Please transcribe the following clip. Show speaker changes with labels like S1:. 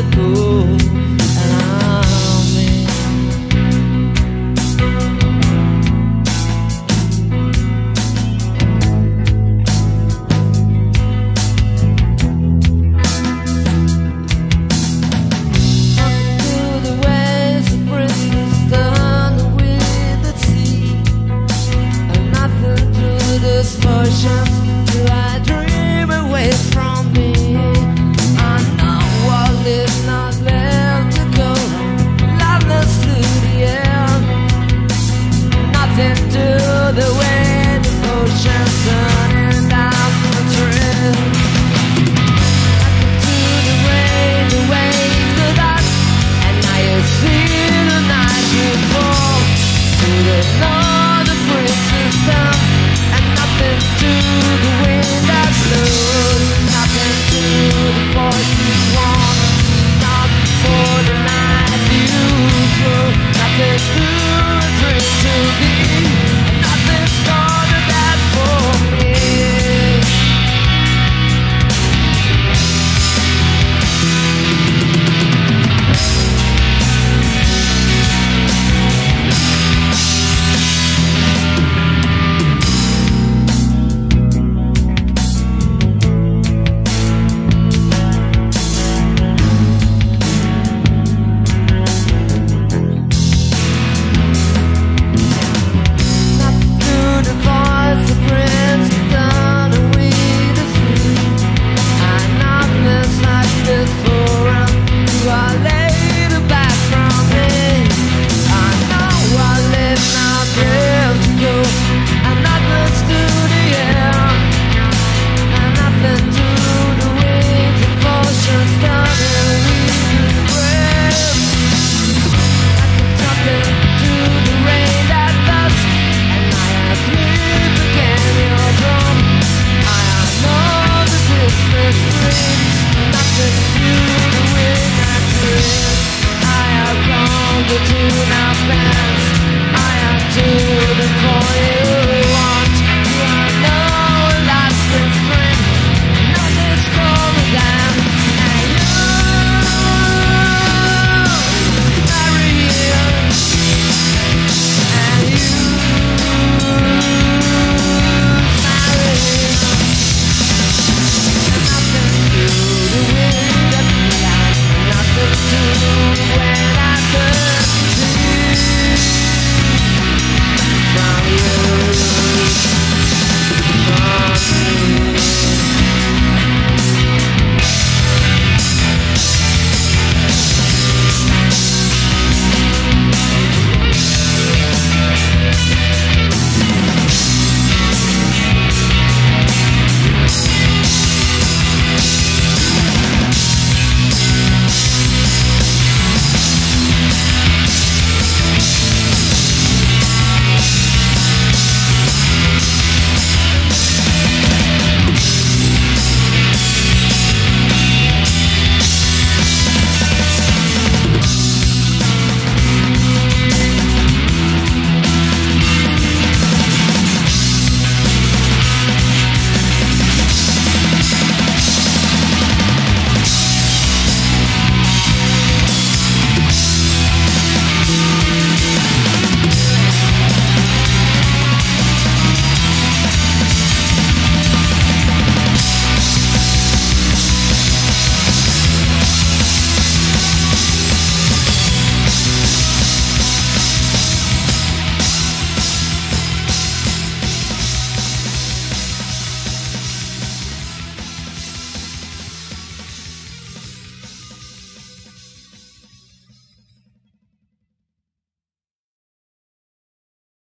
S1: ago No.